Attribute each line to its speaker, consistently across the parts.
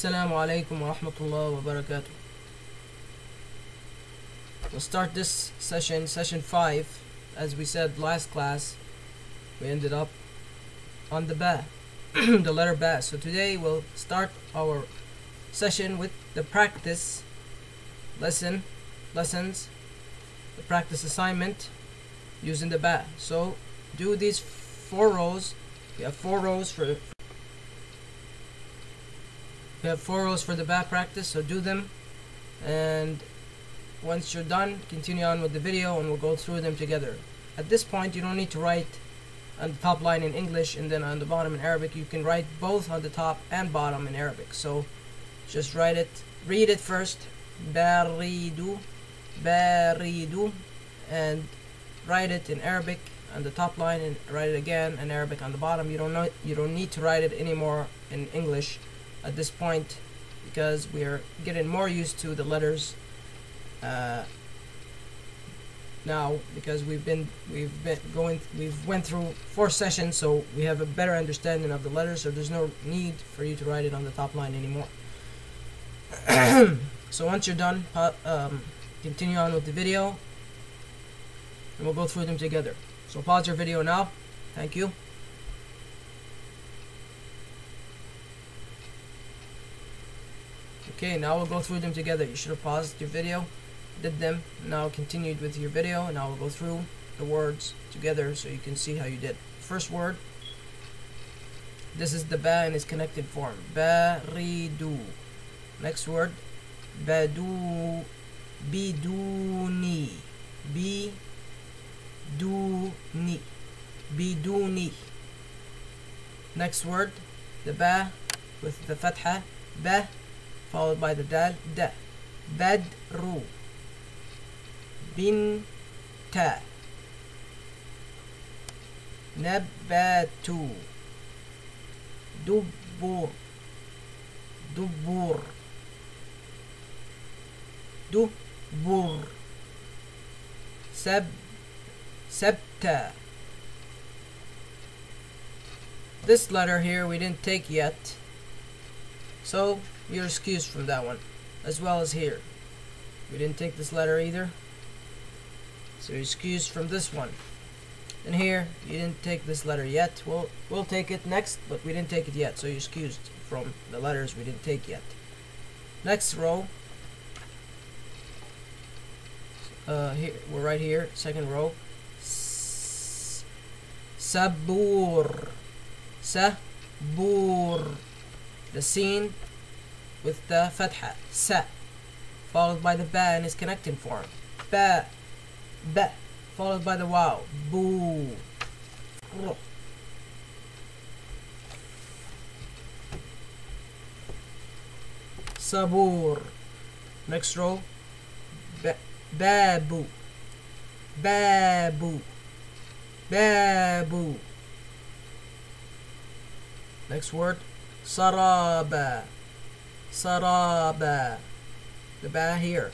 Speaker 1: Assalamu alaikum wa rahmatullahi wa barakatuh. We'll start this session, session 5. As we said last class, we ended up on the ba, the letter ba. So today we'll start our session with the practice lesson, lessons, the practice assignment using the ba. So do these four rows. We have four rows for we have four rows for the ba practice, so do them. And once you're done, continue on with the video and we'll go through them together. At this point, you don't need to write on the top line in English and then on the bottom in Arabic. You can write both on the top and bottom in Arabic. So just write it, read it first. Baridu, baridu, and write it in Arabic on the top line and write it again in Arabic on the bottom. You don't know you don't need to write it anymore in English at this point because we're getting more used to the letters uh, now because we've been we've been going we've went through four sessions so we have a better understanding of the letters so there's no need for you to write it on the top line anymore. So once you're done um, continue on with the video and we'll go through them together. So pause your video now. Thank you Okay, now we'll go through them together. You should have paused your video, did them, now continued with your video, and now we'll go through the words together so you can see how you did. First word, this is the ba in its connected form. Ba Baridu. Next word, badu, biduni, biduni, biduni. Next word, the ba with the fatha, ba followed by the dal da badru binta nabatu dubur dubur dubur sab sabta this letter here we didn't take yet. So you're excused from that one as well as here. We didn't take this letter either. So you're excused from this one. And here you didn't take this letter yet. We'll we'll take it next but we didn't take it yet so you're excused from the letters we didn't take yet. Next row. Uh here we're right here second row. S- sabur. Sabur. The seen with the fatha sa followed by the ba in its connecting form ba ba followed by the wow boo. Ruh. sabur. Next row. Ba- babu. Babu. Babu. Next word. Saraba saraba the ba here.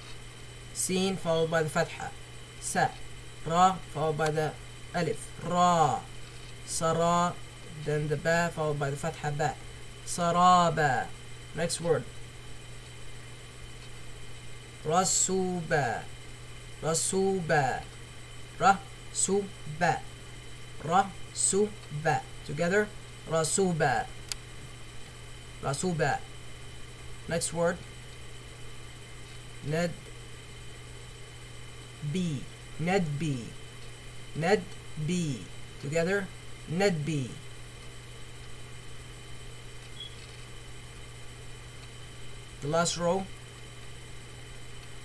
Speaker 1: Sin followed by the fatha. Sa ra followed by the alif. Ra. Sara then the ba followed by the fatha ba. Saraba next word. Rasuba. Rasuba. Rasuba. Rasuba. Together. Rasuba. Rasuba Next word. Ned B. Ned B. Ned B. Together. Ned B. The last row.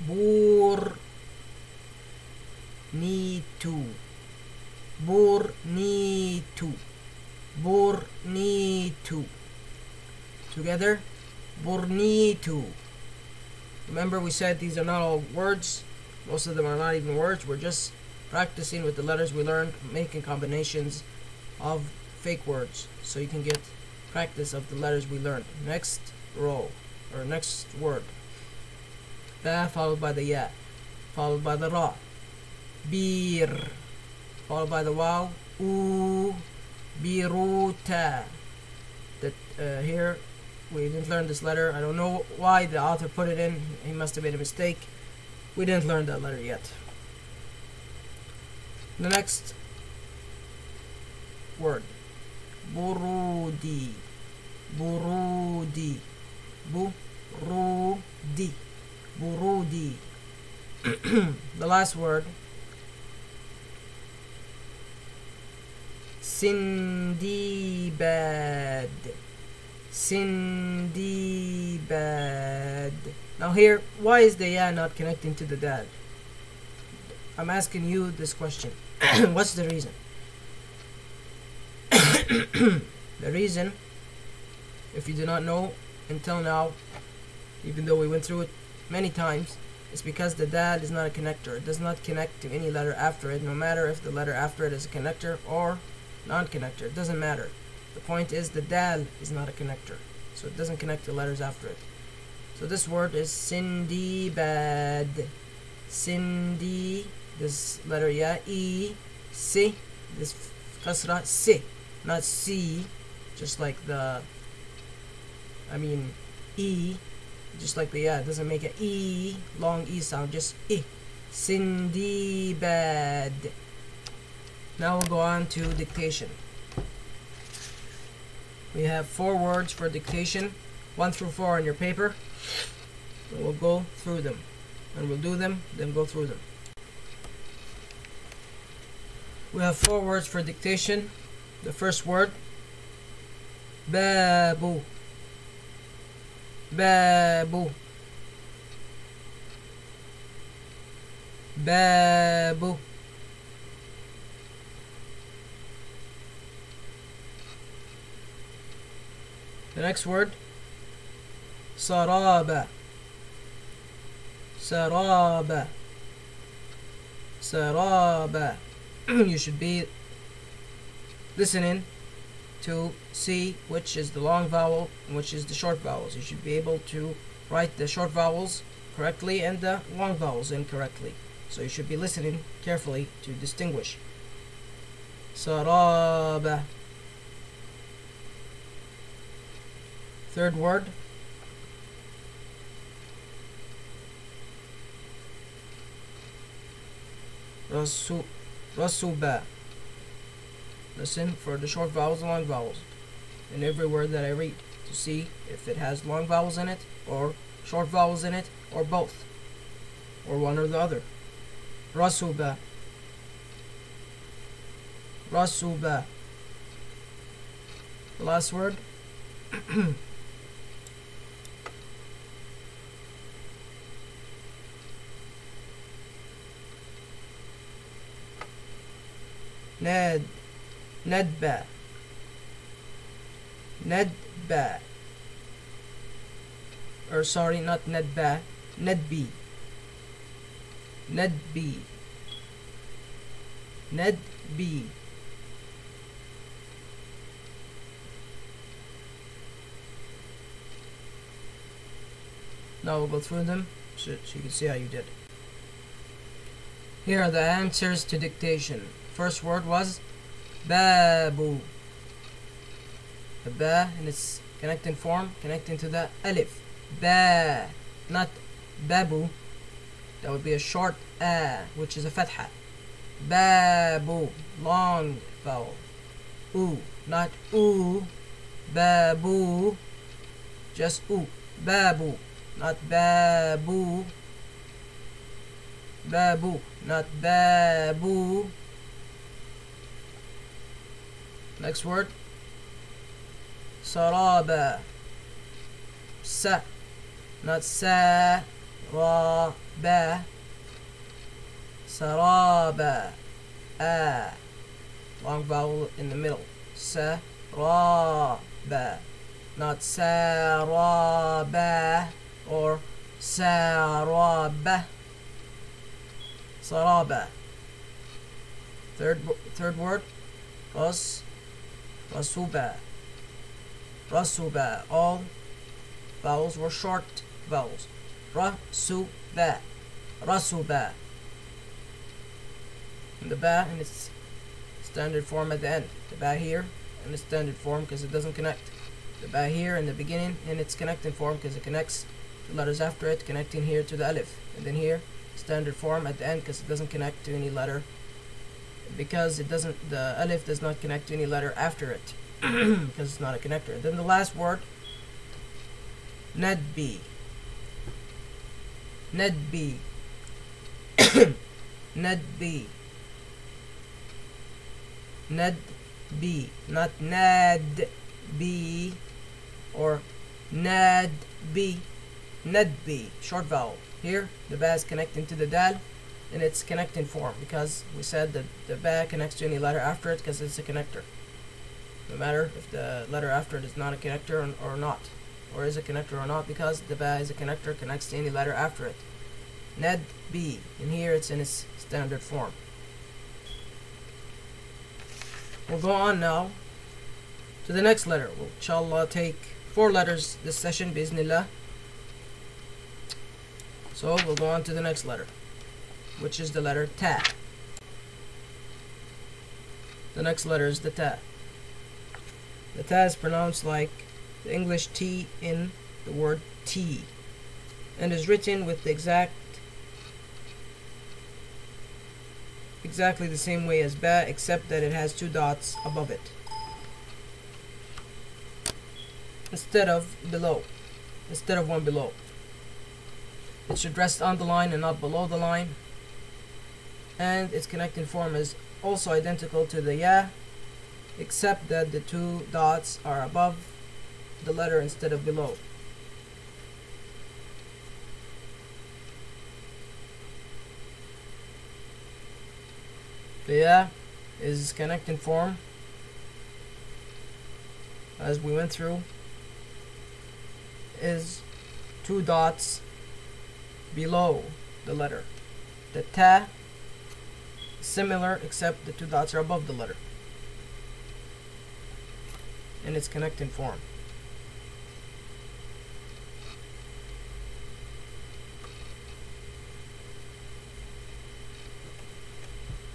Speaker 1: Bur need to. Bur need to. Bur need to. Together. Bornito. Remember we said these are not all words. Most of them are not even words. We're just practicing with the letters we learned, making combinations of fake words. So you can get practice of the letters we learned. Next row, or next word. Ba followed by the ya, followed by the ra. Bir, followed by the wow. U, biruta. That uh, here We didn't learn this letter. I don't know why the author put it in. He must have made a mistake. We didn't learn that letter yet. The next word. Burudi. Burudi. Burudi. Burudi. the last word. Sindibad. Sindibad. Now here, why is the ya not connecting to the dad? I'm asking you this question. What's the reason? the reason, if you do not know until now, even though we went through it many times, is because the dal is not a connector. It does not connect to any letter after it, no matter if the letter after it is a connector or non-connector. It doesn't matter. The point is the dal is not a connector, so it doesn't connect the letters after it. So this word is sindibad. Sindi, this letter ya, e, si, this kasra, si, not c, just like the, I mean, e, just like the yeah, it doesn't make an e, long e sound, just e. Sindibad. Now we'll go on to dictation. We have four words for dictation, one through four on your paper. And we'll go through them. And we'll do them, then go through them. We have four words for dictation. The first word, babu. Babu. Babu. The next word, saraba. Saraba. Saraba. you should be listening to see which is the long vowel and which is the short vowels. You should be able to write the short vowels correctly and the long vowels incorrectly. So you should be listening carefully to distinguish. Saraba. Third word. Rasu, rasuba. Listen for the short vowels and long vowels in every word that I read to see if it has long vowels in it or short vowels in it or both or one or the other. Rasuba. Rasuba. The last word. Ned. Nedba. Nedba. Or sorry, not Nedba. Nedbi. Nedbi. Nedbi. Now we'll go through them so, so you can see how you did. Here are the answers to dictation. First word was babu. The ba in its connecting form, connecting to the alif. Ba, not babu. That would be a short a, which is a fatha. Babu, long vowel. U, not oo. Babu, just u. Babu, not babu. Babu, not babu. Next word. Saraba. Sa. Not sa. Ra. Ba. Saraba. A. Long vowel in the middle. Sa. Ra. Ba. Not sa. Ra. Ba. Or sa. Ra. Ba. Saraba. Third, third word. Ras. Rasuba. Rasuba. All vowels were short vowels. Rasuba. Rasuba. And the ba in its standard form at the end. The ba here in its standard form because it doesn't connect. the ba here in the beginning in its connecting form because it connects the letters after it, connecting here to the alif, and then here standard form at the end because it doesn't connect to any letter because it doesn't the alif does not connect to any letter after it because it's not a connector. Then the last word Nedbi. Nedbi. Nedbi. Nedbi. Not Nad B or Nad B. Nedbi. Short vowel. Here the ba is connecting to the dal in its connecting form because we said that the ba connects to any letter after it because it's a connector. No matter if the letter after it is not a connector or, not, or is a connector or not, because the ba is a connector, connects to any letter after it. Ned B, and here it's in its standard form. We'll go on now to the next letter. We'll inshallah take four letters this session, bismillah. So we'll go on to the next letter which is the letter ta. The next letter is the ta. The ta is pronounced like the English T in the word tea and is written with the exact exactly the same way as ba except that it has two dots above it instead of below instead of one below it should rest on the line and not below the line and its connecting form is also identical to the ya except that the two dots are above the letter instead of below. The ya is connecting form as we went through is two dots below the letter. The ta similar except the two dots are above the letter in its connecting form.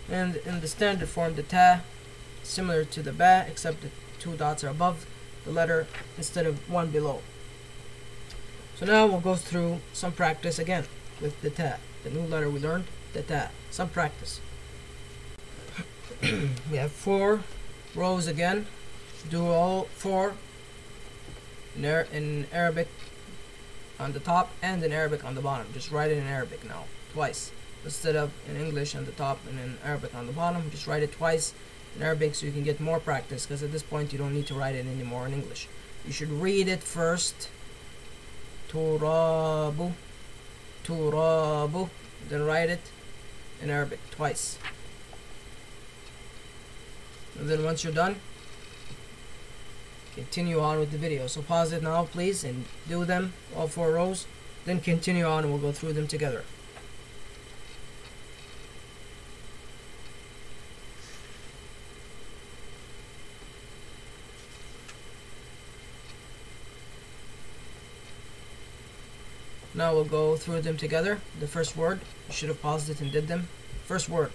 Speaker 1: And in the standard form, the ta, similar to the ba, except the two dots are above the letter instead of one below. So now we'll go through some practice again with the ta, the new letter we learned, the ta, some practice. we have four rows again. Do all four in, Ar in Arabic on the top and in Arabic on the bottom. Just write it in Arabic now twice. Instead of in English on the top and in Arabic on the bottom just write it twice in Arabic so you can get more practice because at this point you don't need to write it anymore in English. You should read it first. Turabu. Turabu. Then write it in Arabic twice and then once you're done continue on with the video so pause it now please and do them all four rows then continue on and we'll go through them together Now we'll go through them together. The first word, you should have paused it and did them. First word,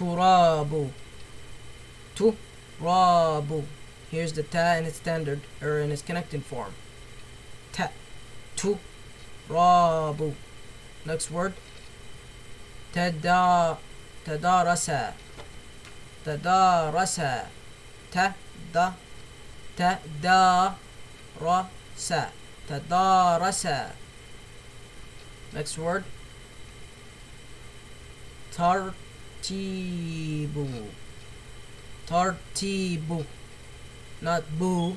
Speaker 1: turabu. Turabu. Here's the ta in its standard or in its connecting form. Ta. Turabu. Next word. Tada. Tadarasa. Tadarasa. Ta da. Ta da ra sa tadarasa. Next word. Tar tartibu tartibu not boo.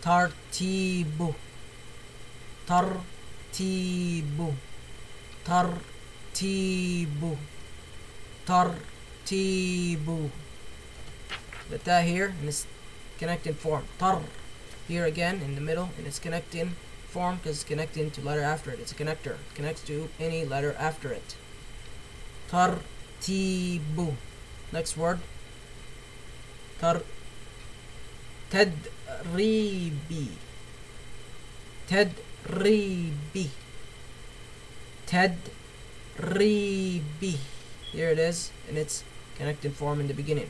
Speaker 1: Tartibu tartibu tartibu tartibu the ta here in its connecting form. Tar. Here again in the middle in its connecting form because it's connecting to letter after it. It's a connector. It connects to any letter after it. Tar ترتيب next word تر تدريبي تدريبي تدريبي here it is in its connecting form in the beginning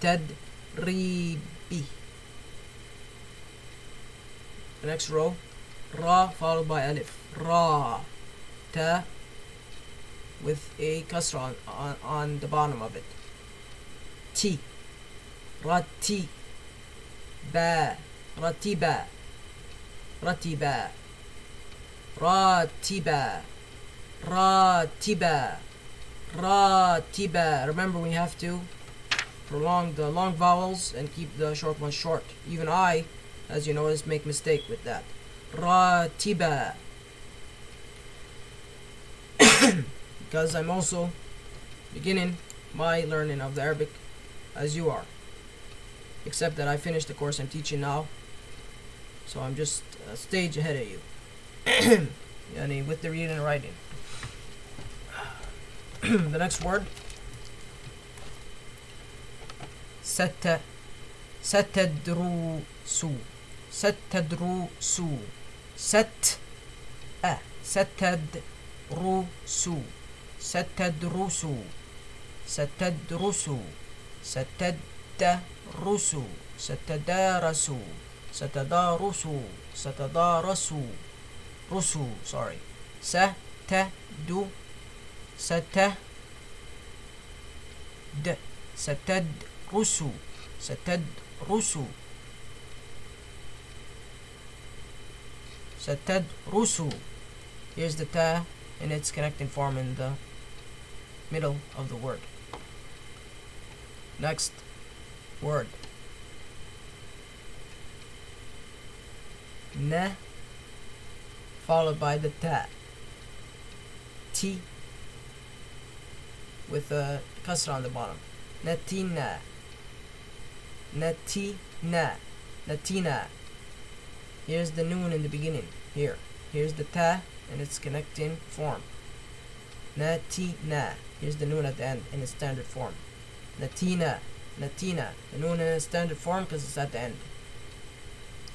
Speaker 1: تدريبي B. The next row, Ra followed by Alif. Ra. Ta with a kasra on, on, on the bottom of it. T. Rati. Ba. Ratiba. Ratiba. Ratiba. Ratiba. Ratiba. Remember we have to prolong the long vowels and keep the short ones short. Even I, as you notice, make mistake with that. Ratiba. because I'm also beginning my learning of the Arabic as you are. Except that I finished the course I'm teaching now, so I'm just a stage ahead of you. yani with the reading and writing. the next word ست ستدروس ستدروس ست أ ستدروس ستدرس ستدرس ستدرس ستدارس ستدارس ستدارس رسو sorry. ستد ست د ستدرس ستدرس ستدرس here's the ta in its connecting form in the middle of the word. Next word. Ne followed by the ta. T with a kasra on the bottom. Natina. Natina. Natina. Here's the noon in the beginning. Here. Here's the ta in its connecting form. Natina. Here's the noon at the end in its standard form. Natina. Natina. The noon in its standard form because it's at the end.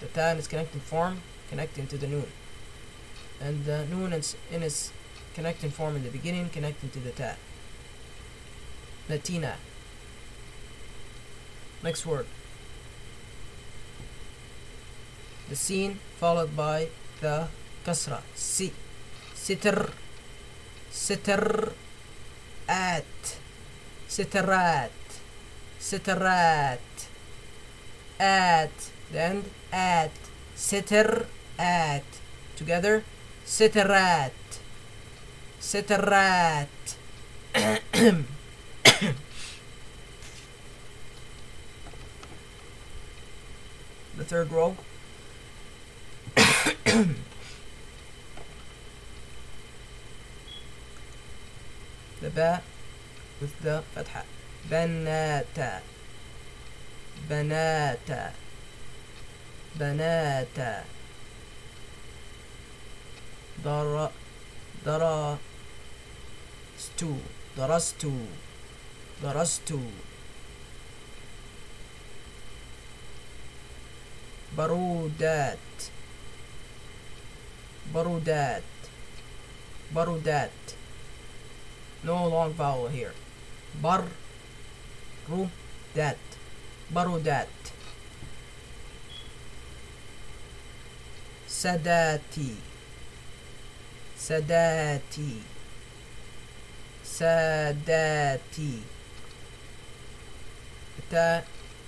Speaker 1: The ta in its connecting form connecting to the noon. And the noon is in its connecting form in the beginning connecting to the ta. Natina. Next word. The seen followed by the kasra. Si. Sitr. Sitr. At. Sitrat. Sitrat. At. Then at. Sitr. At. Together. Sitrat. Sitrat. the third row. بباء مثل فتحة. بناتا. بناتا. بناتا. در درا ستو درستو. درستو. برودات. برودات. برودات. No long vowel here. Bar ru dat. Barudat sadati. Sadati. Sadati. Ta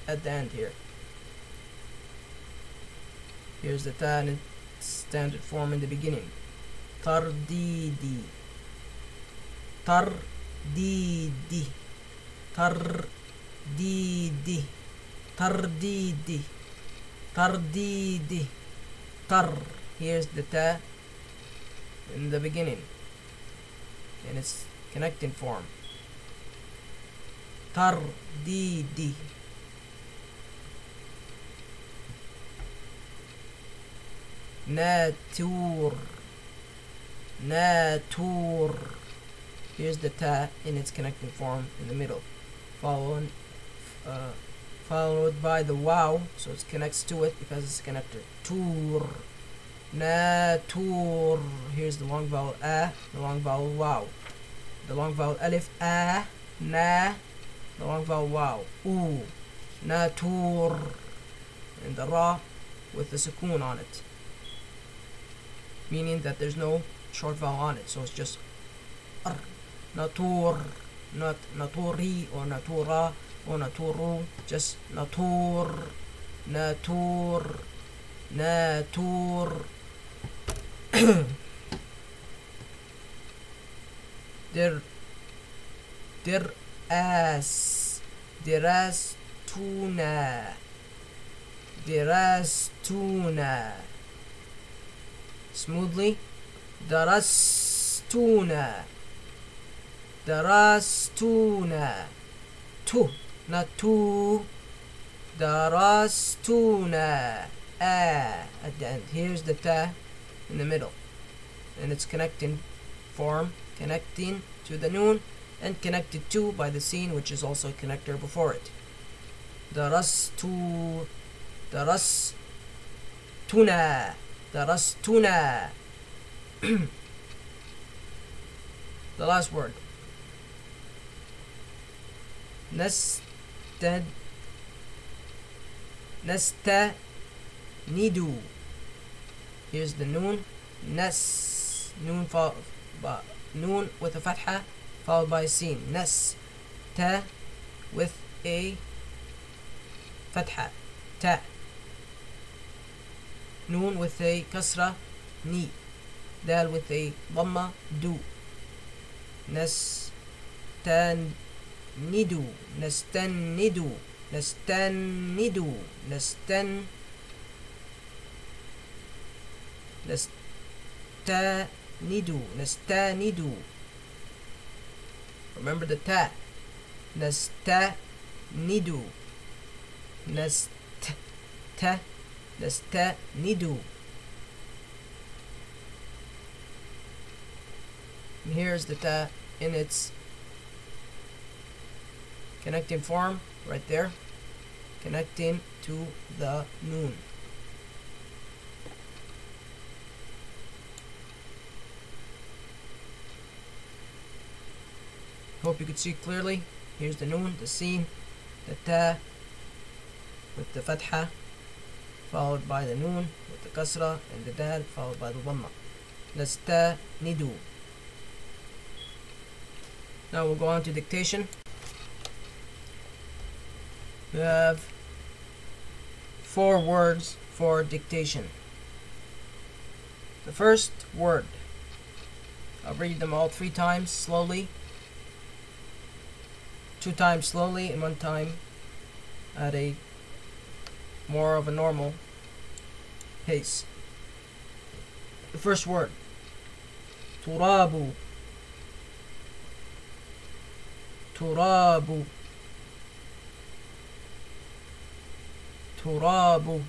Speaker 1: at the end here. Here's the ta in standard form in the beginning. Tardidi tardidi tardidi tardidi tardidi tar here's the ta in the beginning. In its connecting form. tardidi natur natur here's the ta in its connecting form in the middle. Followed uh, followed by the wow so it connects to it because it's connected. Tour natur here's the long vowel a the long vowel wow. The long vowel alif a na the long vowel wow. Oo natur and the ra with the sukoon on it. Meaning that there's no short vowel on it. So it's just ناتور not ناتوري أو ناتورا أو ناتورو جس ناتور ناتور ناتور. در در اس دراس تونا دراس تونا smoothly. درستونا Darastuna, tu, not two درستونا. آ. At the end. Here's the ta in the middle. And it's connecting form connecting to the noon and connected to by the seen which is also a connector before it. Darastu, darastuna, darastuna, the last word. نستد Nidu. here's the noon. Nes noon noon with a fatha followed by seen. Nes تا with a fatha. تا noon with a kasra ni. Dal with a dhamma do Nes نستند نستنdu نستنdu نستنdu نستن نستند نستند remember the ta نستند نست ta نستند And here's the ta in its connecting form right there. Connecting to the noon hope you can see clearly. Here's the noon the seen the ta with the fatha followed by the noon with the kasra and the dal followed by the dhamma. Let's ta nidu now we'll go on to dictation we have four words for dictation. The first word, I'll read them all three times slowly, two times slowly and one time at a more of a normal pace. The first word, turabu, turabu. تراب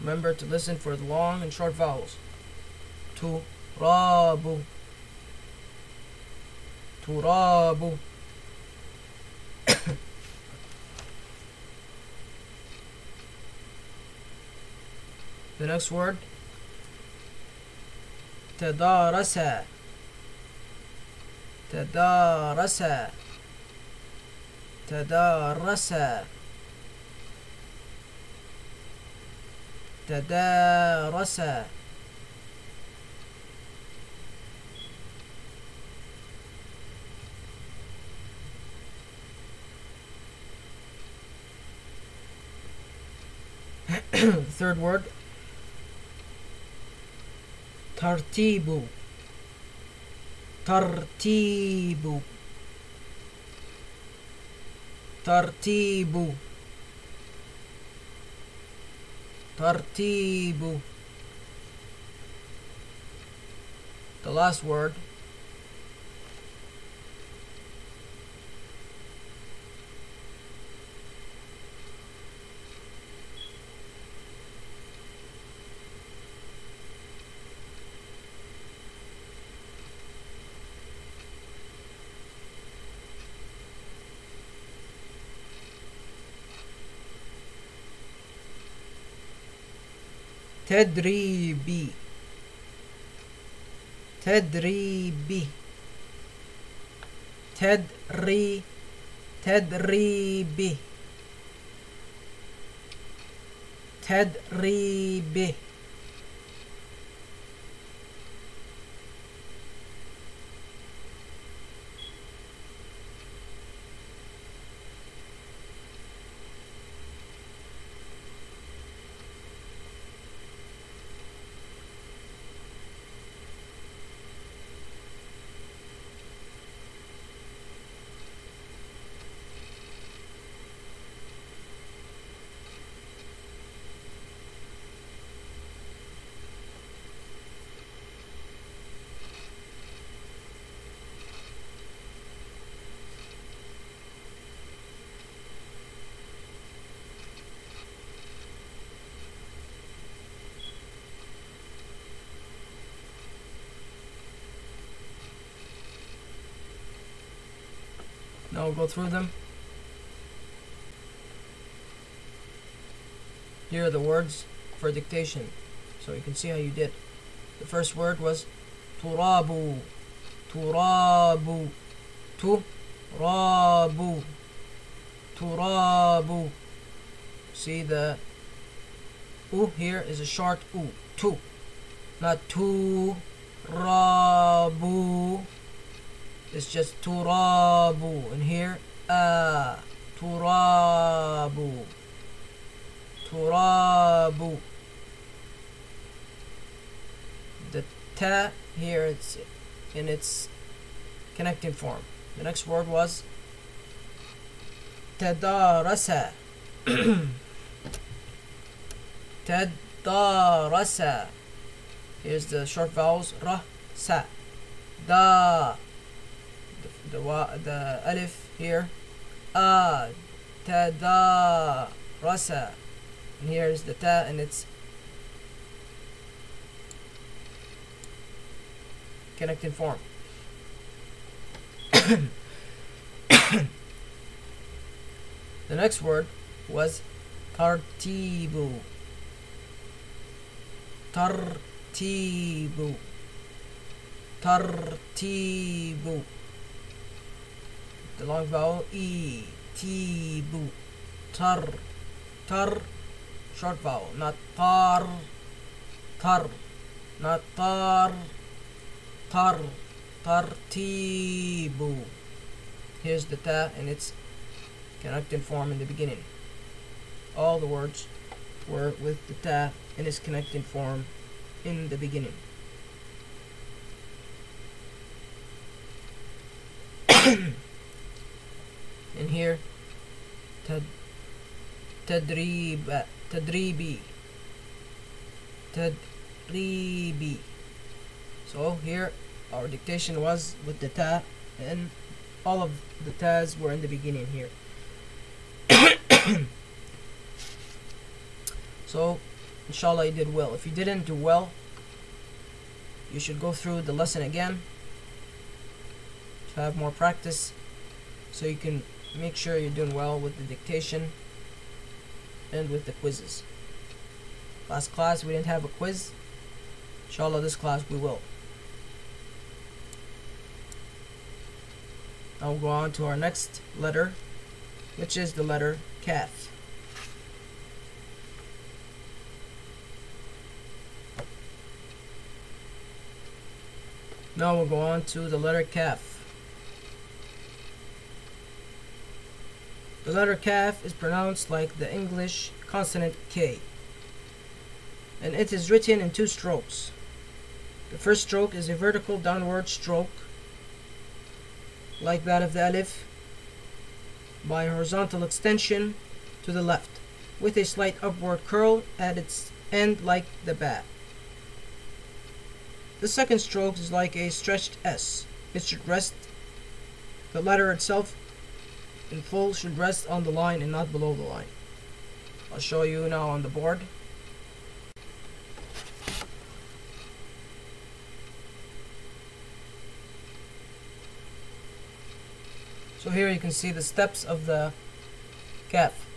Speaker 1: Remember to listen for the long and short vowels. تراب تراب The next word تدارسا. تدارسا. تدارسا. تدارسا. Third word. ترتيب ترتيب ترتيب ترتيب The last word تدريبي. تدريبي. تدري. تدريبي. تدريبي. Now we'll go through them. Here are the words for dictation, so you can see how you did. The first word was turabu, turabu, turabu, turabu. See the u here is a short u, tu, not tu, rabu. It's just turabu. And here, ah, turabu. Turabu. The ta here, it's in its connecting form. The next word was tadarasa. tadarasa. Here's the short vowels, ra, sa, da, the wa the alif here. A ta da rasa and here's the ta and it's connecting form. The next word was tartibu. Tartibu. Tartibu the long vowel e t bu tar tar short vowel not tar tar not tar tar tartibu here's the ta and its connecting form in the beginning. All the words were with the ta in its connecting form in the beginning in here. Tad tadrib tadribi tadribi. So here our dictation was with the ta and all of the tas were in the beginning here. So inshallah you did well. If you didn't do well you should go through the lesson again to have more practice so you can make sure you're doing well with the dictation and with the quizzes. Last class we didn't have a quiz. Inshallah this class we will. Now we'll go on to our next letter, which is the letter Kaf. Now we'll go on to the letter Kaf. The letter Kaf is pronounced like the English consonant K. And it is written in two strokes. The first stroke is a vertical downward stroke, like that of the Alif, by horizontal extension to the left, with a slight upward curl at its end like the Ba. The second stroke is like a stretched S. It should rest the letter itself in full should rest on the line and not below the line. I'll show you now on the board. So here you can see the steps of the Kaf.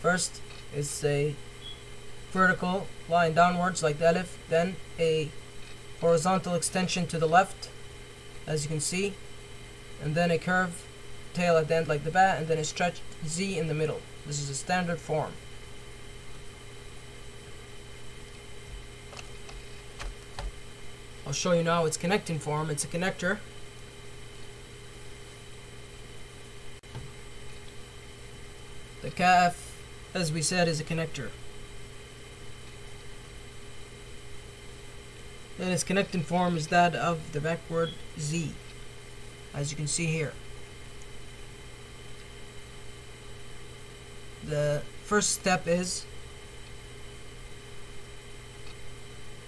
Speaker 1: First is a vertical line downwards like the Alif, then a horizontal extension to the left, as you can see, and then a curve tail at the end like the bat, and then a stretched Z in the middle. This is a standard form. I'll show you now its connecting form. It's a connector. The kaf, as we said, is a connector. And its connecting form is that of the backward Z, as you can see here. The first step is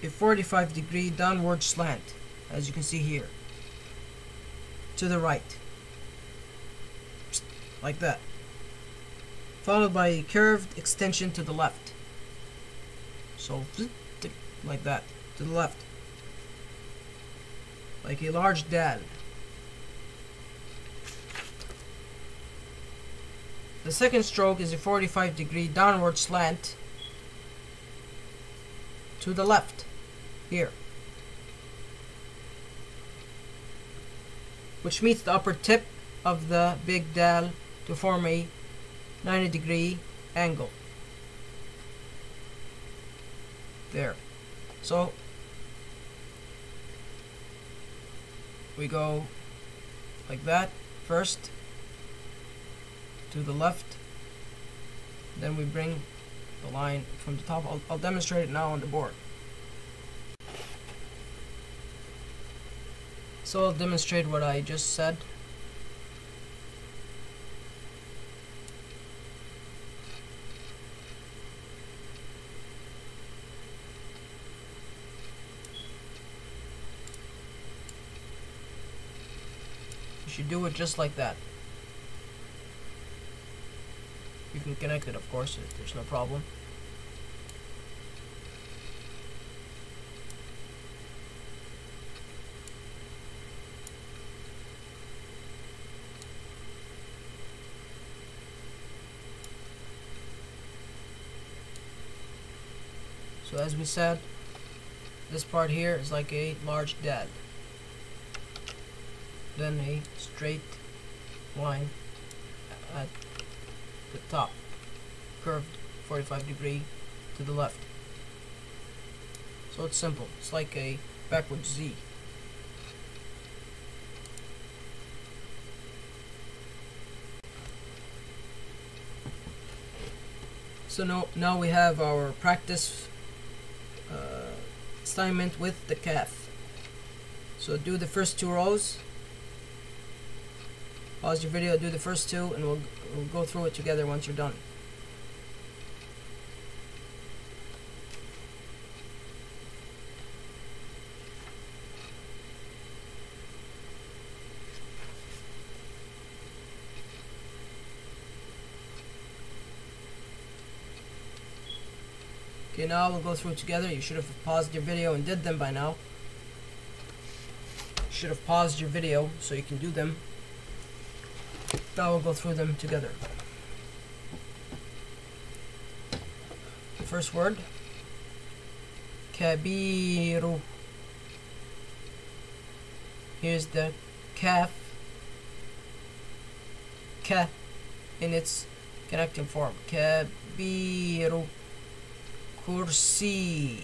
Speaker 1: a 45 degree downward slant, as you can see here, to the right, like that, followed by a curved extension to the left, so like that, to the left, like a large dal. The second stroke is a 45 degree downward slant to the left here. Which meets the upper tip of the big dal to form a 90 degree angle. There. So we go like that first to the left then we bring the line from the top I'll, I'll demonstrate it now on the board So I'll demonstrate what I just said. You should do it just like that. You can connect it, of course, there's no problem. So as we said, this part here is like a large dal. Then a straight line at the top, curved 45 degree to the left. So it's simple. It's like a backwards Z. So now, now we have our practice uh, assignment with the kaf. So do the first two rows. Pause your video, do the first two, and we'll, we'll go through it together once you're done. Okay, now we'll go through it together. You should have paused your video and did them by now. You should have paused your video so you can do them. Now we'll go through them together. First word. Kabiru. Here's the kaf, Ka in its connecting form. Kabiru. kursi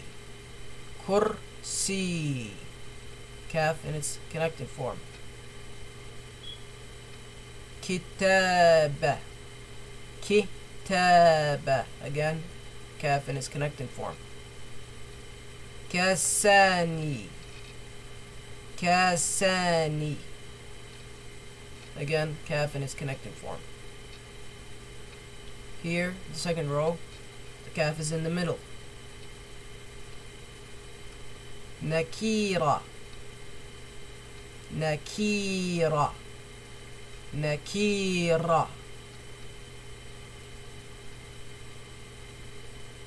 Speaker 1: kursi kaf in its connecting form kitaba kitaba again kaf in its connecting form. Kasani. Kasani. Again kaf in its connecting form. Here the second row the kaf is in the middle. Nakira. Nakira. Nakira.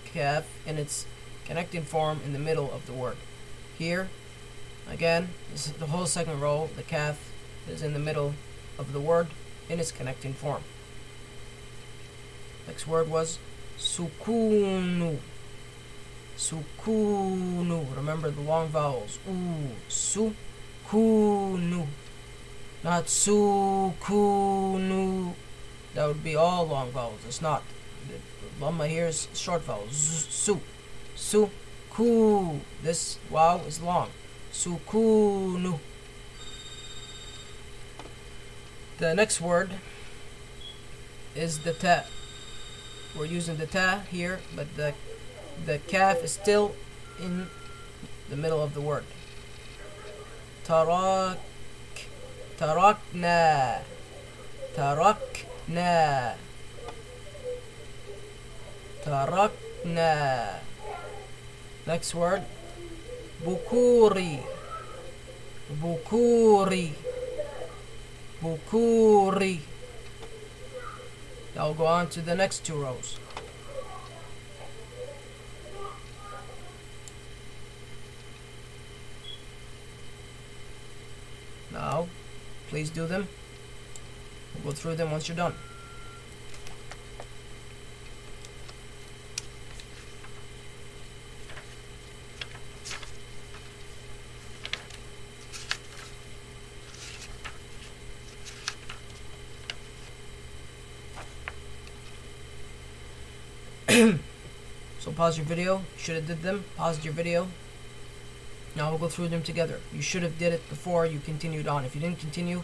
Speaker 1: Kaf in its connecting form in the middle of the word. Here, again, the whole second row. The kaf is in the middle of the word in its connecting form. Next word was sukunu. Sukunu. Remember the long vowels. Ooh. Sukunu. Not sukunu. That would be all long vowels. It's not. The Lamma here is short vowels. Su. Su. Ku. This waw is long. Sukunu. The next word is the ta. We're using the ta here, but the the kaf is still in the middle of the word. Tarak tarakna tarakna tarakna Next word. bukuri bukuri bukuri I'll go on to the next two rows. Now, please do them. We'll go through them once you're done. So pause your video. Should have did them. Pause your video. Now we'll go through them together. You should have did it before you continued on. If you didn't continue,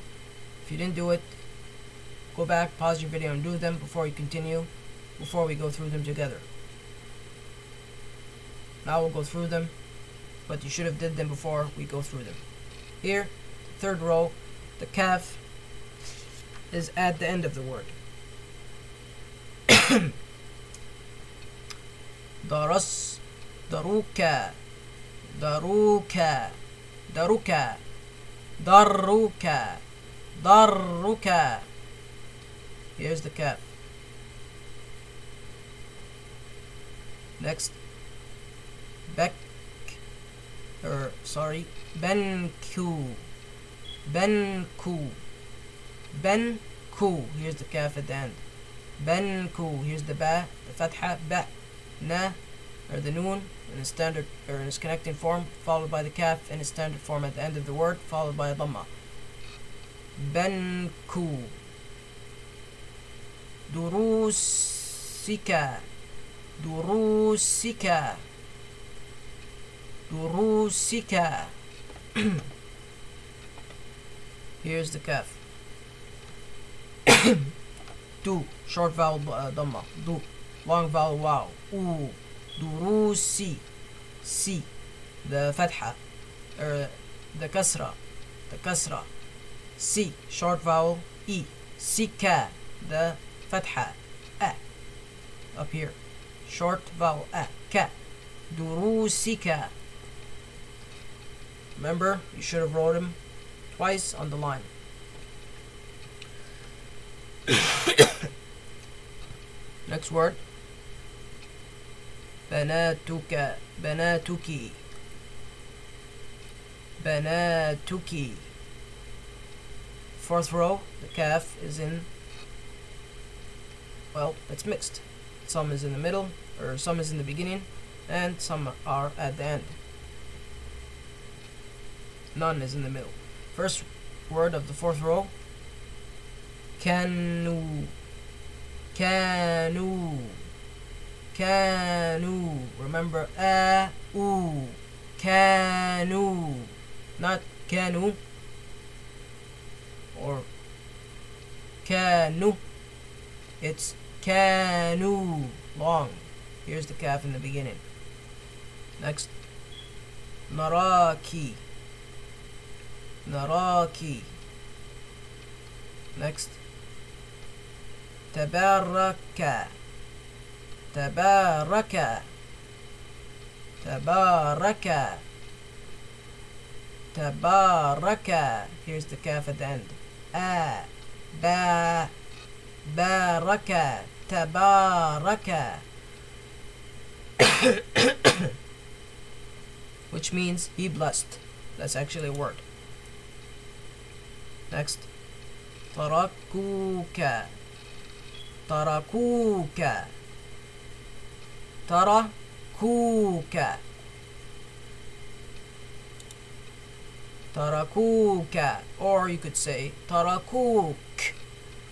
Speaker 1: if you didn't do it, go back, pause your video and do them before you continue, before we go through them together. Now we'll go through them, but you should have did them before we go through them. Here, third row, the kaf is at the end of the word. درس daruka. Daruka, Daruka, Daruka, Daruka. Here's the cap. Next. Bek. Er, sorry. Benku. Benku. Benku. Here's the kaf at the end. Benku. Here's the ba. The fatha. Ba. Na or the noon in its standard or in its connecting form, followed by the kaf in its standard form at the end of the word, followed by a dhamma. Benku Durusika Durusika Durusika Here's the kaf. du, short vowel uh, dhamma. Du, long vowel waw. Ooh. دروسي سي the فتحة or the كسرة the كسرة سي short vowel e سيكا the فتحة أ up here short vowel أ ك دروسك remember you should have wrote them twice on the line next word بناتك بناتك بناتك fourth row the kaf is in well it's mixed. Some is in the middle or some is in the beginning and some are at the end. None is in the middle. First word of the fourth row canu. Canu. Canoo, remember eh, آ Canoo, not Canoo, or Canoo. it's Canoo long. Here's the kaf in the beginning. Next. Naraki, Naraki. next. تبارك تبارك تبارك تبارك here's the kaf at the end. آ Ba. بارك تبارك which means he blessed. That's actually a word. Next. تركوك تركوك تركوك تركوك or you could say تركوك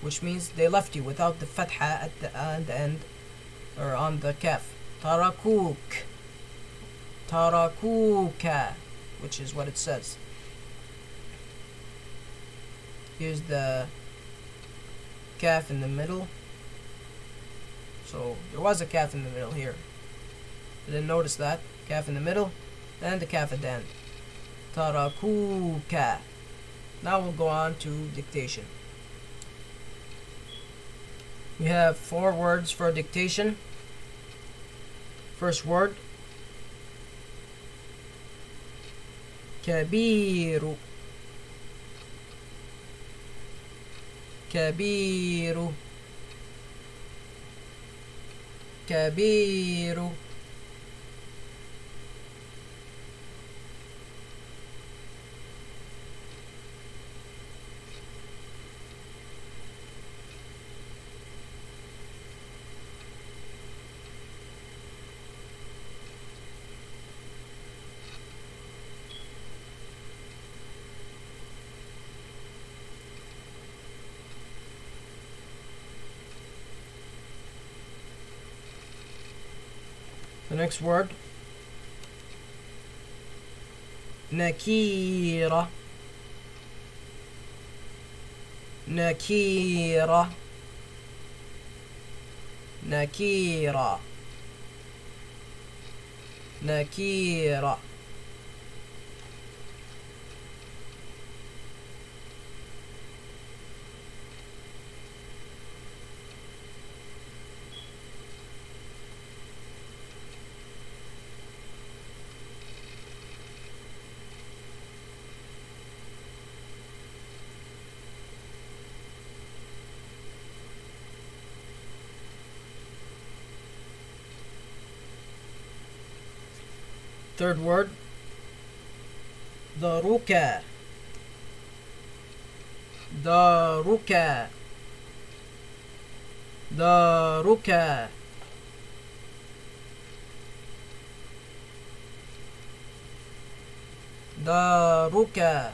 Speaker 1: which means they left you without the fatha at the, at the end or on the kaf تركوك تركوك which is what it says here's the calf in the middle So there was a kaf in the middle here. I didn't notice that. Kaf in the middle, and the kaf at the end. Tarakuka. Now we'll go on to dictation. We have four words for dictation. First word. Kabiru. Kabiru. كبير. The next word. Nakira. Nakira. Nakira. Nakira. Third word ضرك ضرك ضرك ضرك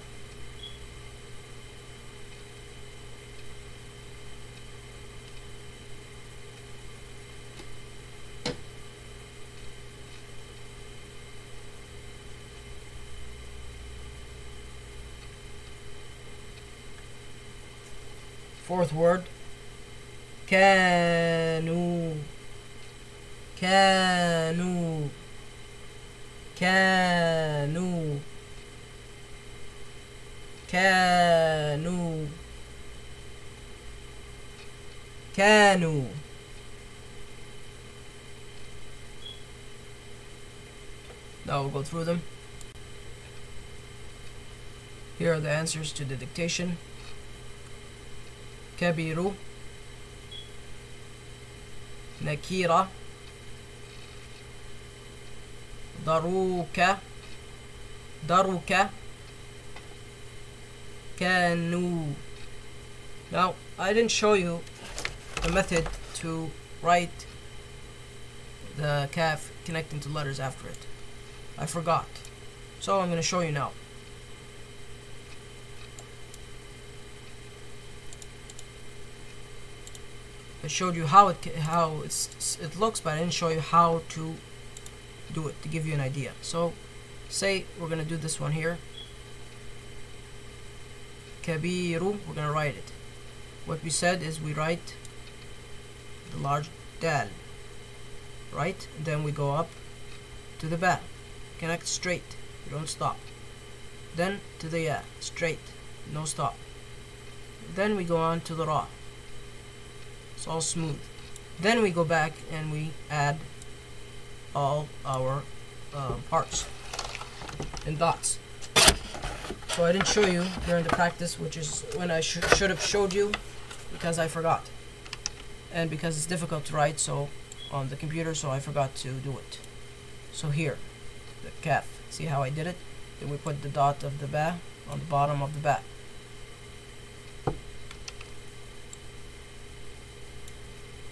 Speaker 1: Fourth word كانوا كانوا كانوا كانوا كانوا Now we'll go through them. Here are the answers to the dictation. كبروا نكيرة ضروك ضروك كانوا Now, I didn't show you the method to write the kaf connecting to letters after it. I forgot. So I'm going to show you now. Showed you how it how it's it looks, but I didn't show you how to do it to give you an idea. So, say we're gonna do this one here. Kabiru, we're gonna write it. What we said is we write the large dal, right? And then we go up to the ba, connect straight, you don't stop. Then to the ya, straight, no stop. Then we go on to the ra, it's all smooth. Then we go back and we add all our uh, parts and dots. So I didn't show you during the practice, which is when I sh should have showed you because I forgot. And because it's difficult to write so on the computer, so I forgot to do it. So here, the kaf. See how I did it? Then we put the dot of the ba on the bottom of the ba.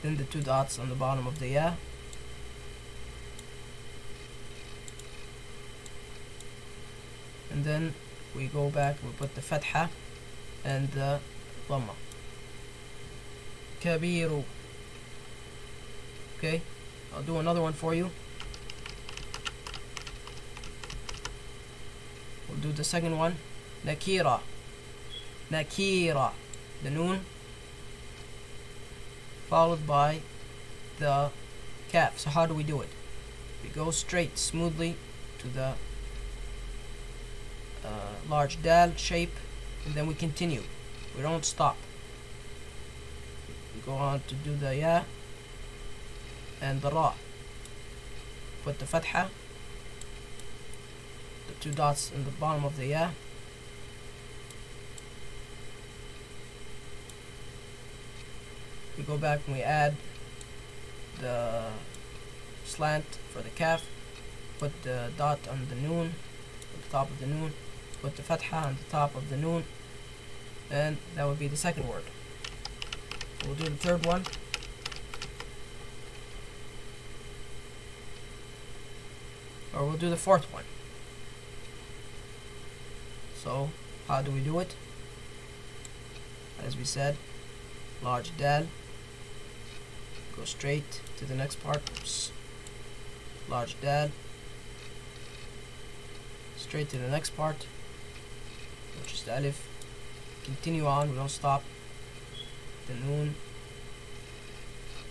Speaker 1: then the two dots on the bottom of the yeah. And then we go back, we put the fatha and the dhamma. Kabiru. Okay, I'll do another one for you. We'll do the second one. Nakira. Nakira. The noon followed by the kaf so how do we do it? We go straight smoothly to the uh, large dal shape and then we continue. We don't stop. We go on to do the ya and the ra. Put the fatha the two dots in the bottom of the ya we go back and we add the slant for the kaf put the dot on the noon at the top of the noon put the fatha on the top of the noon and that would be the second word. We'll do the third one. Or we'll do the fourth one. So how do we do it? As we said large dal go straight to the next part. Large dal straight to the next part which is the alif. Continue on we don't stop. The noon.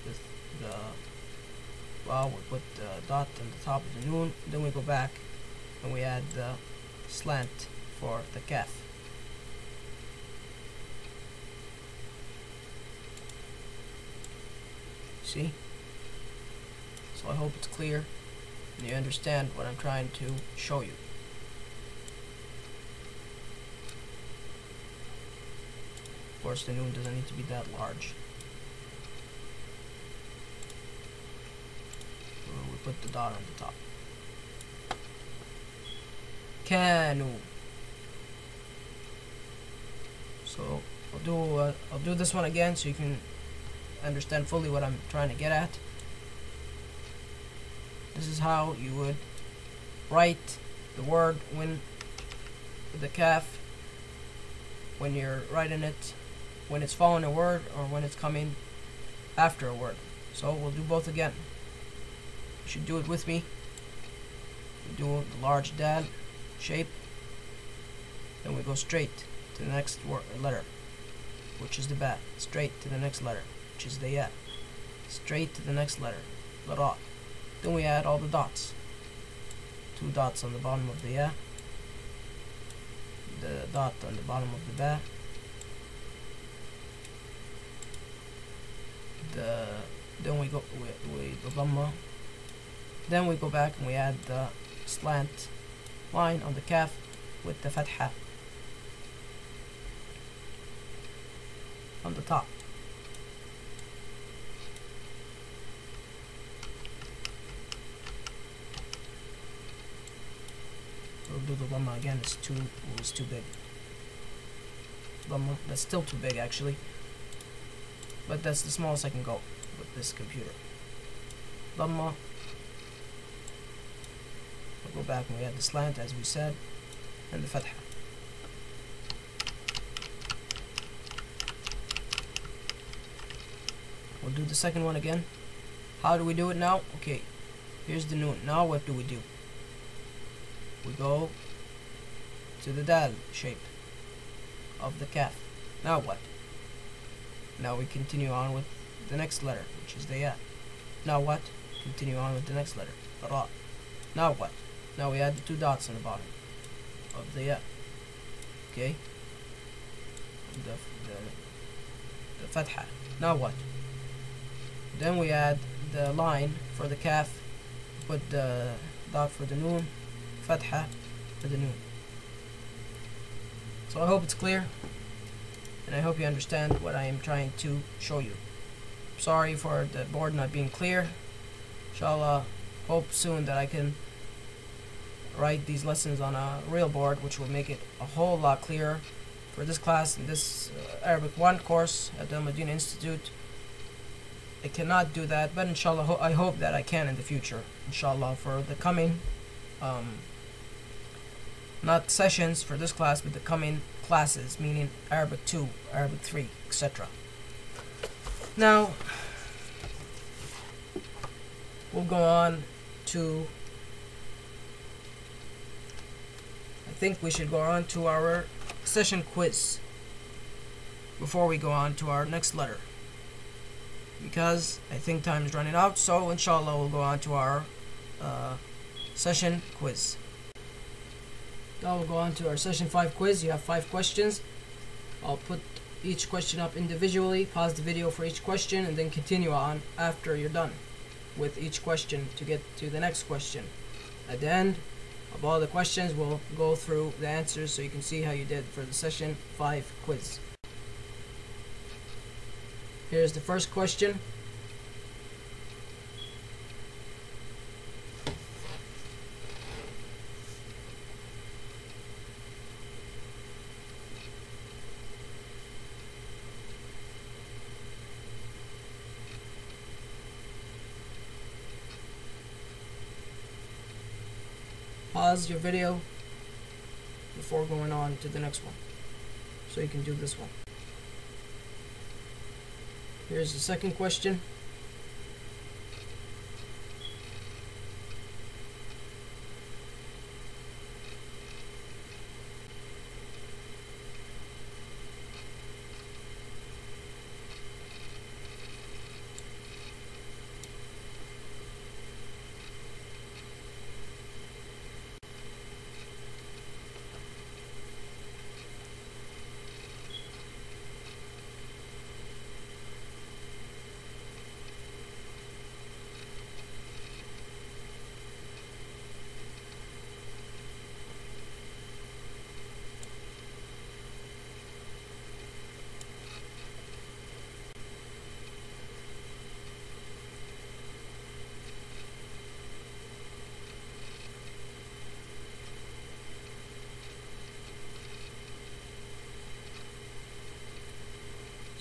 Speaker 1: With the well we put the dot on the top of the noon then we go back and we add the slant for the kaf See? So I hope it's clear and you understand what I'm trying to show you. Of course the noon doesn't need to be that large. We put the dot on the top. Canoe. So I'll do uh, I'll do this one again so you can understand fully what I'm trying to get at. This is how you would write the word when the kaf when you're writing it when it's following a word or when it's coming after a word. So we'll do both again. You should do it with me. We do the large dal shape then we go straight to the next letter which is the ba straight to the next letter which is the ya straight to the next letter. The ra then we add all the dots. Two dots on the bottom of the ya the dot on the bottom of the ba the then we go we, we the dhamma then we go back and we add the slant line on the kaf with the fatha on the top do the dhamma again it's too it too big. Dhamma that's still too big actually. But that's the smallest I can go with this computer. Dhamma we'll go back and we add the slant as we said and the fatha we'll do the second one again. How do we do it now? Okay here's the noon now what do we do we go to the dal shape of the kaf. now what? Now we continue on with the next letter which is the ya. Now what? Continue on with the next letter the ra. Now what? Now we add the two dots on the bottom of the ya. Okay? The, the, the fatha. Now what? Then we add the line for the kaf, put the dot for the noon fatha for the noon so I hope it's clear and I hope you understand what I am trying to show you. Sorry for the board not being clear. Inshallah hope soon that I can write these lessons on a real board which will make it a whole lot clearer for this class in this uh, Arabic 1 course at the Medina Institute. I cannot do that but inshallah ho I hope that I can in the future inshallah for the coming um, not sessions for this class, but the coming classes, meaning Arabic 2, Arabic 3, etc. Now, we'll go on to I think we should go on to our session quiz before we go on to our next letter because I think time is running out so inshallah we'll go on to our uh, session quiz now we'll go on to our session 5 quiz. You have 5 questions. I'll put each question up individually pause the video for each question and then continue on after you're done with each question to get to the next question. At the end of all the questions we'll go through the answers so you can see how you did for the session 5 quiz. Here's the first question. Pause your video before going on to the next one so you can do this one. Here's the second question.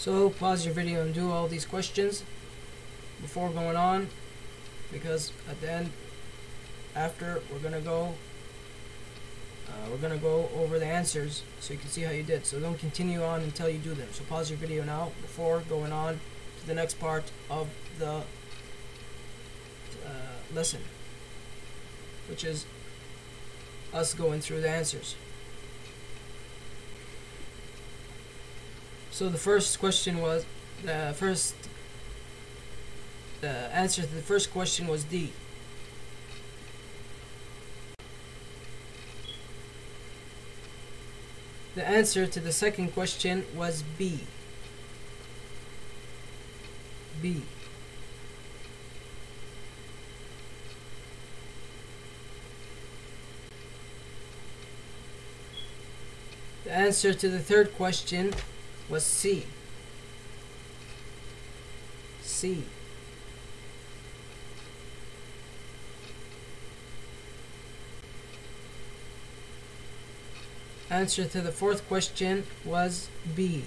Speaker 1: So pause your video and do all these questions before going on because at the end after we're gonna go uh, we're gonna go over the answers so you can see how you did. So don't continue on until you do them. So pause your video now before going on to the next part of the uh, lesson which is us going through the answers So the first question was the first the answer to the first question was D. The answer to the second question was B. B. The answer to the third question was C. C. Answer to the fourth question was B.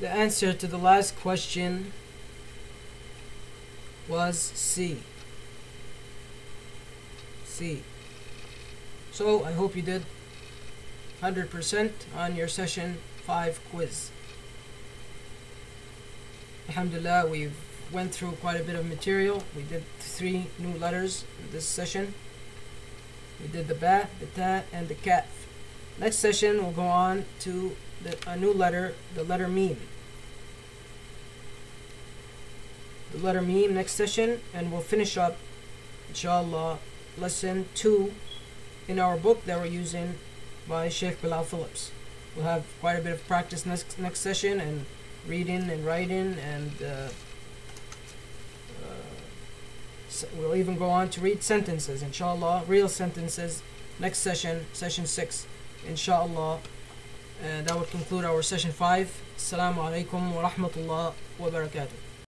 Speaker 1: The answer to the last question was C. C. So I hope you did 100% on your session 5 quiz. Alhamdulillah, we've went through quite a bit of material. We did three new letters in this session. We did the ba, the ta, and the kaf. Next session, we'll go on to the, a new letter, the letter meme. The letter meme next session, and we'll finish up, inshallah, lesson 2 in our book that we're using by Sheikh Bilal Phillips. We'll have quite a bit of practice next next session and reading and writing and uh, uh, we'll even go on to read sentences inshallah real sentences next session session 6 inshallah. And that would conclude our session 5 assalamu alaikum wa rahmatullah wa barakatuh